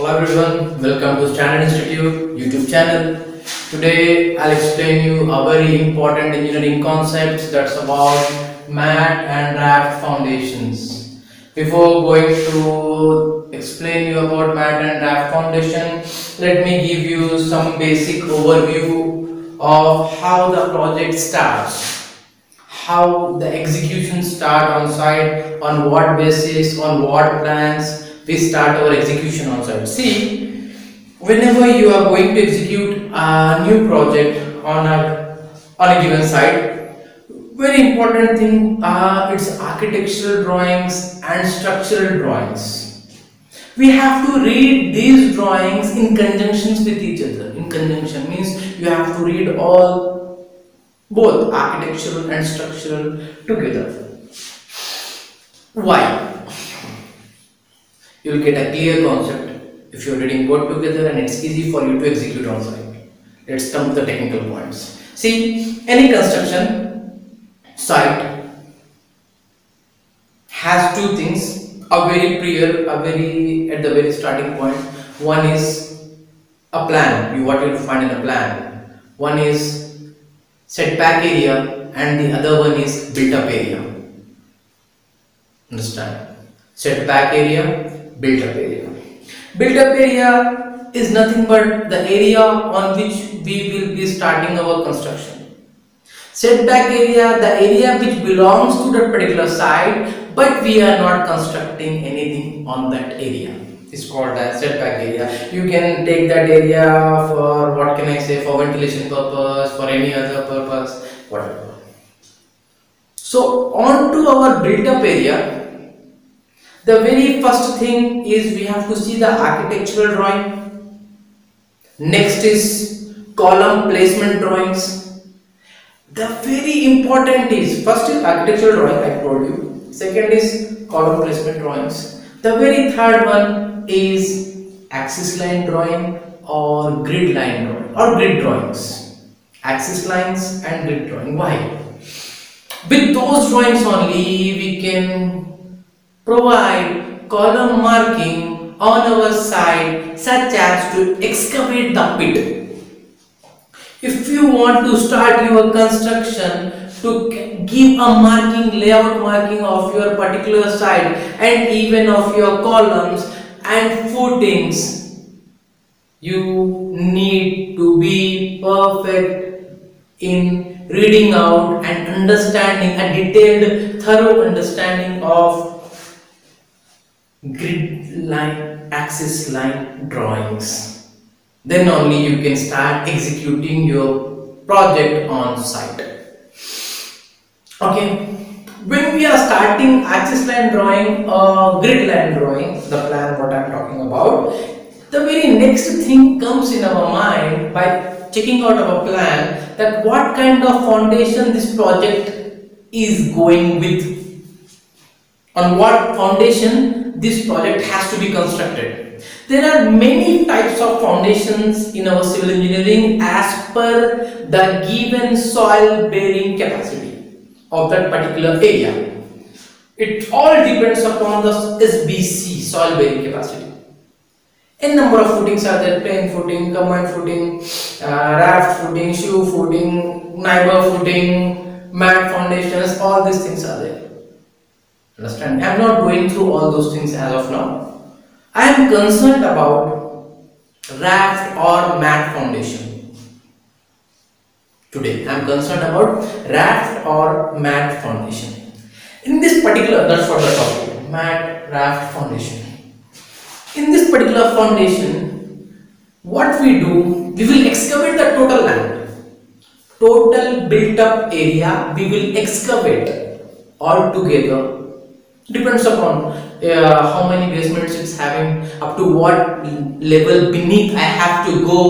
Hello everyone, welcome to Standard Institute YouTube channel. Today I'll explain you a very important engineering concept that's about mat and raft foundations. Before going to explain you about mat and raft foundation, let me give you some basic overview of how the project starts how the execution start on site on what basis on what plans we start our execution on site see whenever you are going to execute a new project on a on a given site very important thing are its architectural drawings and structural drawings we have to read these drawings in conjunctions with each other in conjunction means you have to read all both architectural and structural together. Why? You will get a clear concept if you are reading both together and it's easy for you to execute on site. Let's come to the technical points. See, any construction site has two things a very prior, a very at the very starting point. One is a plan, you what you find in a plan. One is setback area and the other one is built up area understand setback area built up area built up area is nothing but the area on which we will be starting our construction setback area the area which belongs to that particular site but we are not constructing anything on that area is called as setback area. You can take that area for what can I say for ventilation purpose, for any other purpose, whatever. So on to our built up area. The very first thing is we have to see the architectural drawing. Next is column placement drawings. The very important is first is architectural drawing I told you. Second is column placement drawings. The very third one is axis line drawing or grid line drawing or grid drawings axis lines and grid drawing why with those drawings only we can provide column marking on our side such as to excavate the pit. If you want to start your construction to give a marking layout marking of your particular site and even of your columns and footings you need to be perfect in reading out and understanding a detailed thorough understanding of grid line axis line drawings. Then only you can start executing your project on site. Okay. When we are starting axis line drawing or grid line drawing the plan what i'm talking about the very next thing comes in our mind by checking out our plan that what kind of foundation this project is going with. On what foundation this project has to be constructed there are many types of foundations in our civil engineering as per the given soil bearing capacity of that particular area. It all depends upon the SBC, soil bearing capacity. A number of footings are there, plain footing, combined footing, uh, raft footing, shoe footing, neighbor footing, mat foundations, all these things are there. Understand? I am not going through all those things as of now. I am concerned about raft or mat foundation. Today i am concerned about raft or mat foundation. In this particular that's what topic mat raft foundation. In this particular foundation what we do we will excavate the total land. Total built up area we will excavate all together depends upon uh, how many basements it's having up to what level beneath i have to go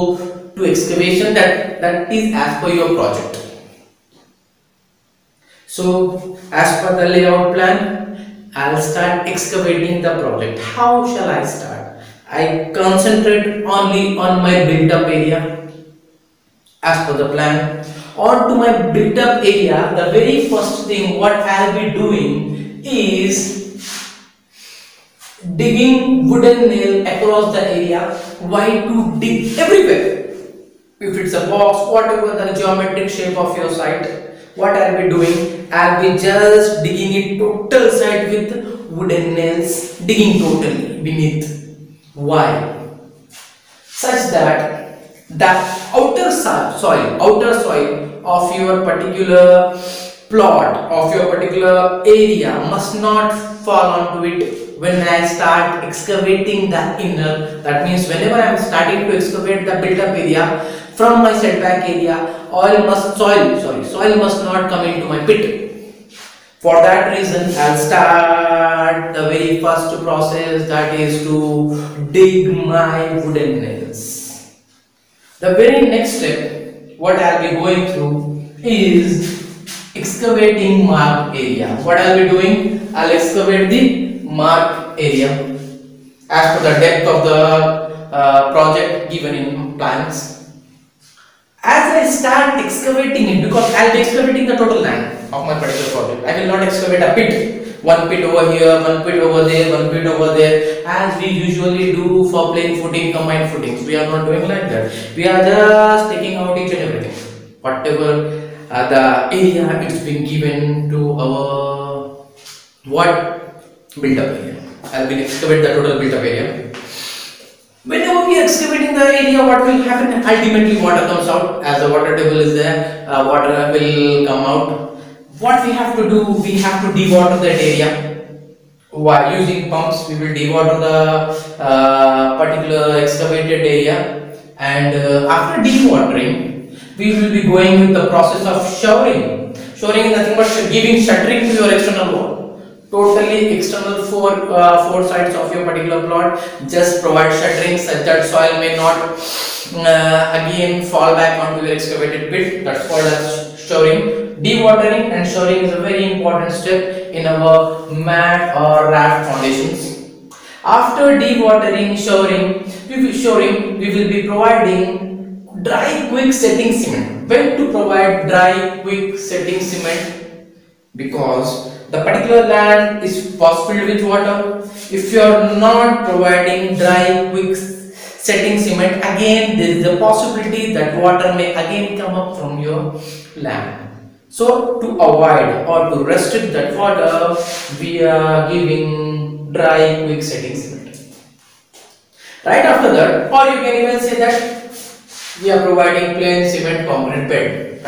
to excavation that, that is as per your project. So as per the layout plan, I'll start excavating the project. How shall I start? I concentrate only on my built up area as per the plan. On to my built up area, the very first thing what I'll be doing is digging wooden nail across the area. Why to dig everywhere? If it's a box, whatever the geometric shape of your site, what I'll be doing? I'll be just digging it total site with wooden nails, digging totally beneath. Why? Such that the outer soil, outer soil of your particular plot of your particular area must not fall onto it. When I start excavating the inner that means whenever I am starting to excavate the built up area from my setback area oil must soil sorry soil must not come into my pit. For that reason I'll start the very first process that is to dig my wooden nails. The very next step what I'll be going through is excavating mark area. What I'll be doing? I'll excavate the mark area as per the depth of the uh, project given in plans. As I start excavating it, because I'll be excavating the total land of my particular project. I will not excavate a pit. One pit over here, one pit over there, one pit over there, as we usually do for plain footing, combined footings. We are not doing like that. We are just taking out each and everything. Whatever the area it's been given to our what built up area. I'll be excavate the total built up area. Whenever we are excavating the area, what will happen? Ultimately, water comes out. As the water table is there, uh, water will come out. What we have to do? We have to dewater that area. While using pumps, we will dewater the uh, particular excavated area, and uh, after dewatering, we will be going with the process of shoring. Shoring is nothing but giving shuttering to your external wall. Totally external four uh, four sides of your particular plot. Just provide shuttering such that soil may not uh, again fall back onto your excavated bit. That's called as shoring. Dewatering and shoring is a very important step in our mat or raft foundations. After dewatering, shoring, shoring, we will be providing dry quick setting cement. When to provide dry quick setting cement? Because the particular land is filled with water. If you are not providing dry quick setting cement again there is a possibility that water may again come up from your land. So to avoid or to restrict that water we are giving dry quick setting cement. Right after that or you can even say that we are providing plain cement concrete bed.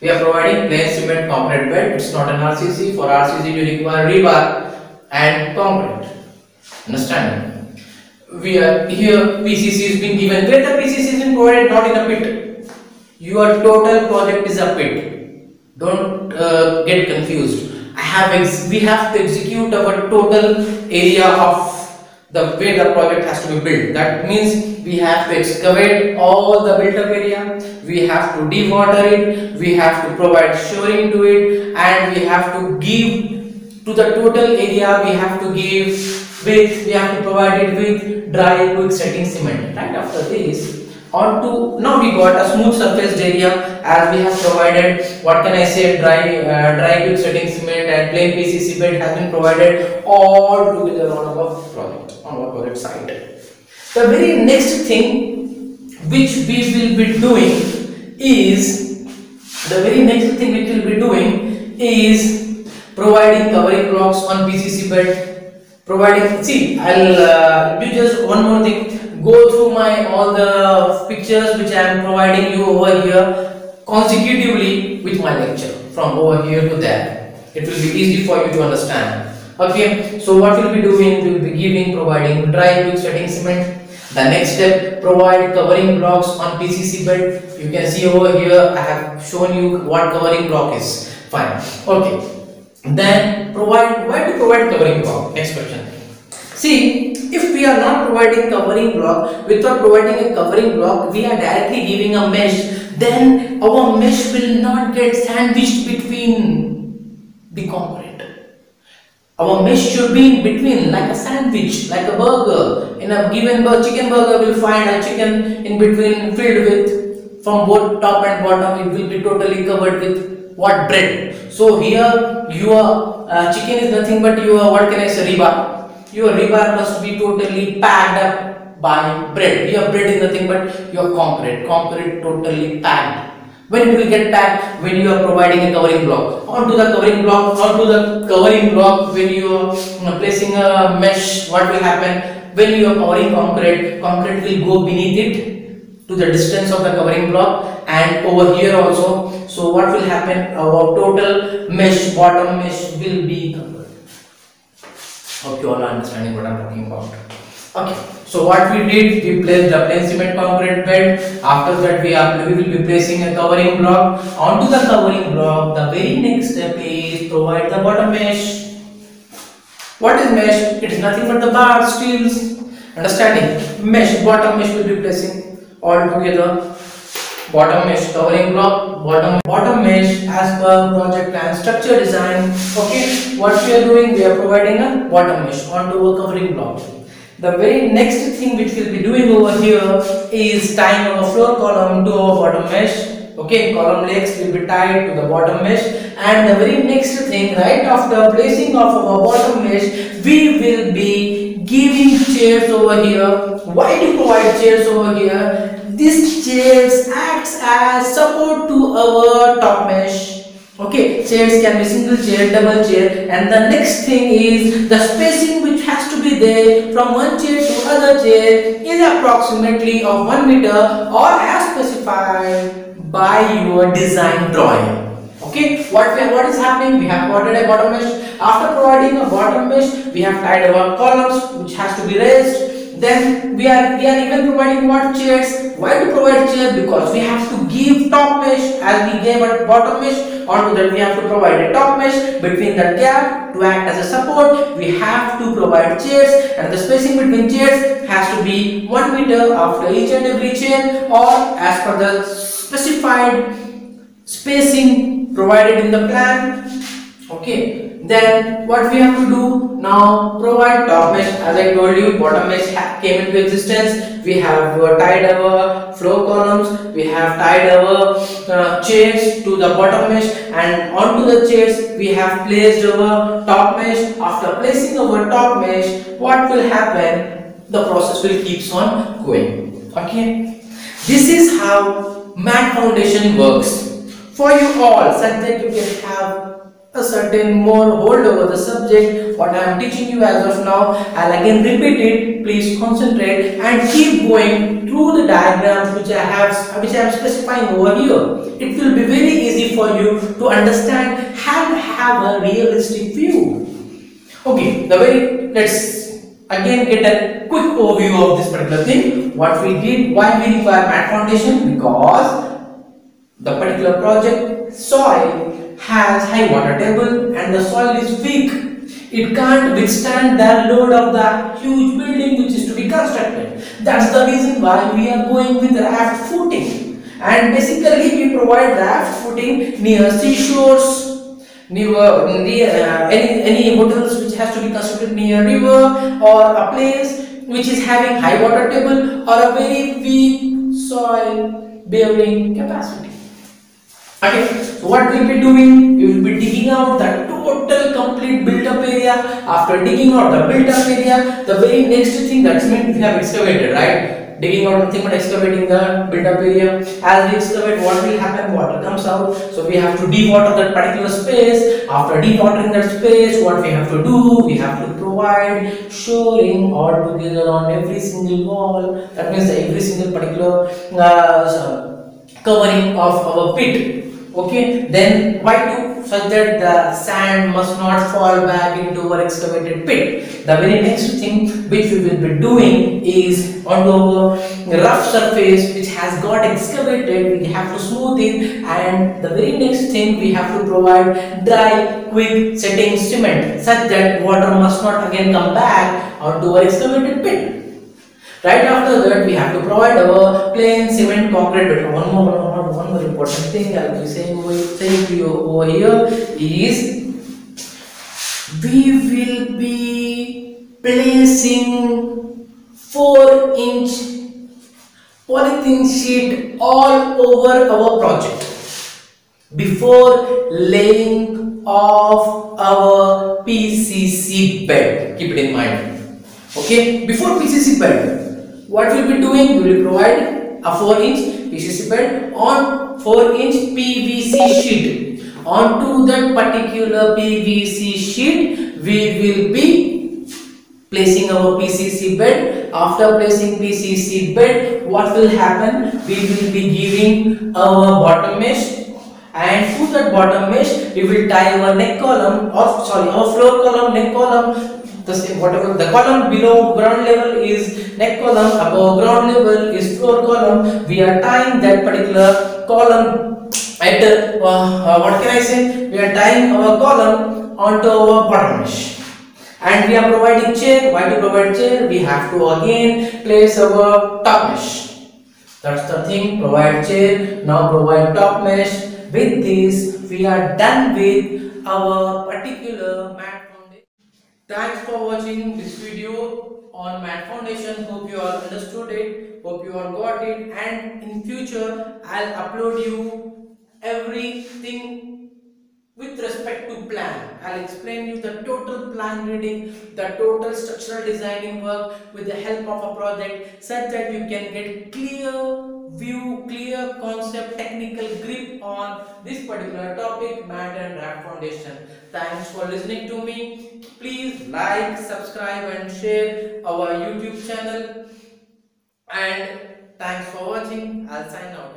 We are providing plain cement concrete bed. It's not an RCC. For RCC, you require rebar and concrete. Understand? We are here. PCC is being given. Where the PCC is provided, not in a pit. Your total project is a pit. Don't uh, get confused. I have we have to execute our total area of the way the project has to be built. That means we have to excavate all the built up area, we have to dewater it, we have to provide shoring to it and we have to give to the total area we have to give with, we have to provide it with dry quick setting cement. Right after this, on to now we got a smooth surface area as we have provided what can I say dry uh, dry quick setting cement and plain PCC bed has been provided all together on our project on our project site. The very next thing which we will be doing is the very next thing which we'll be doing is providing covering blocks on PCC bed. Providing see, I'll uh, do just one more thing. Go through my all the pictures which I am providing you over here consecutively with my lecture from over here to there. It will be easy for you to understand. Okay, so what we'll be doing, we'll be giving, providing dry quick setting cement the next step, provide covering blocks on PCC bed. You can see over here, I have shown you what covering block is. Fine. Okay. Then provide, why to provide covering block? Next question. See, if we are not providing covering block, without providing a covering block, we are directly giving a mesh, then our mesh will not get sandwiched between the concrete. Our mesh should be in between like a sandwich, like a burger. In a given chicken burger, we'll find a chicken in between filled with from both top and bottom. It will be totally covered with what bread. So here your uh, chicken is nothing but your what can I say rebar. your rebar must be totally packed up by bread. Your bread is nothing but your concrete. Concrete totally packed. When it will get packed? When you are providing a covering block. Onto the covering block, onto the covering block, when you are placing a mesh, what will happen? When you are pouring concrete, concrete will go beneath it to the distance of the covering block and over here also. So what will happen? Our total mesh, bottom mesh will be covered. Hope you all are understanding what I'm talking about. Okay, so what we did, we placed the plain cement concrete bed. After that, we are we will be placing a covering block. Onto the covering block, the very next step is provide the bottom mesh. What is mesh? It is nothing but the bar steels. Understanding? Mesh, bottom mesh will be placing all together. Bottom mesh covering block, bottom bottom mesh as per project plan structure design. Okay, what we are doing, we are providing a bottom mesh onto a covering block. The very next thing which we'll be doing over here is tying our floor column to our bottom mesh. Okay, column legs will be tied to the bottom mesh and the very next thing right after placing of our bottom mesh we will be giving chairs over here. Why do you provide chairs over here? These chairs acts as support to our top mesh okay chairs can be single chair double chair and the next thing is the spacing which has to be there from one chair to other chair is approximately of 1 meter or as specified by your design drawing. Okay what we, what is happening? We have provided a bottom mesh. After providing a bottom mesh we have tied our columns which has to be raised then we are we are even providing what chairs. Why to provide chairs because we have to give top mesh. As we gave a bottom mesh onto that we have to provide a top mesh. Between the gap to act as a support we have to provide chairs. And the spacing between chairs has to be 1 meter after each and every chair. Or as per the specified spacing provided in the plan. Okay then what we have to do? Now provide top mesh. As i told you bottom mesh came into existence. We have uh, tied our floor columns. We have tied our uh, chairs to the bottom mesh. And onto the chairs we have placed our top mesh. After placing our top mesh what will happen? The process will keeps on going. Okay? This is how mat foundation works. For you all such that you can have a certain more hold over the subject. What I am teaching you as of now I'll again repeat it. Please concentrate and keep going through the diagrams which I have which I am specifying over here. It will be very easy for you to understand and have a realistic view. Okay the very let's again get a quick overview of this particular thing. What we did why we require mat foundation? Because the particular project soil has high water table and the soil is weak. It can't withstand the load of the huge building which is to be constructed. That's the reason why we are going with raft footing. And basically we provide raft footing near seashores, near, near uh, any, any hotels which has to be constructed near river or a place which is having high water table or a very weak soil bearing capacity. Okay, so what we'll be doing, we will be digging out the total complete built up area. After digging out the built up area, the very next thing that's meant we have excavated, right? Digging out nothing but excavating the built up area. As we excavate, what will happen? Water comes out. So we have to dewater that particular space. After dewatering that space, what we have to do? We have to provide shoring all together on every single wall. That means every single particular uh, covering of our pit okay? Then why do such that the sand must not fall back into our excavated pit? The very next thing which we will be doing is on the rough surface which has got excavated we have to smooth it and the very next thing we have to provide dry quick setting cement such that water must not again come back onto our excavated pit Right after that, we have to provide our plain cement concrete bed. One more, one more, one more important thing I'll be saying saying to you over here is we will be placing 4 inch polythene sheet all over our project before laying of our PCC bed. Keep it in mind Okay, before PCC bed, what we'll be doing? We will provide a 4 inch PCC bed on 4 inch PVC sheet. Onto that particular PVC sheet, we will be placing our PCC bed. After placing PCC bed, what will happen? We will be giving our bottom mesh and to that bottom mesh we will tie our neck column or sorry our floor column neck column the same whatever the column below ground level is neck column above ground level is floor column. We are tying that particular column at uh, uh, what can i say? We are tying our column onto our bottom mesh. And we are providing chair. Why to provide chair? We have to again place our top mesh. That's the thing. Provide chair. Now provide top mesh. With this we are done with our particular mat Thanks for watching this video on mat foundation. Hope you all understood it. Hope you all got it. And in future, I'll upload you everything with respect to plan. I'll explain you the total plan reading, the total structural designing work with the help of a project such that you can get clear view, clear concept, technical grip on this particular topic, mat and raft foundation. Thanks for listening to me. Please like, subscribe and share our YouTube channel. And thanks for watching. I'll sign out.